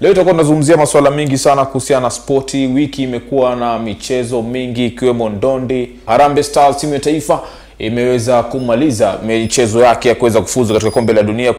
Leo tutakuwa tunazungumzia masuala mengi sana kuhusiana na spoti. Wiki imekuwa na michezo mingi ikiwemo ndondi. Harambee Stars timu ya taifa imeweza kumaliza michezo yake ya kuweza kufuzu katika kombe la dunia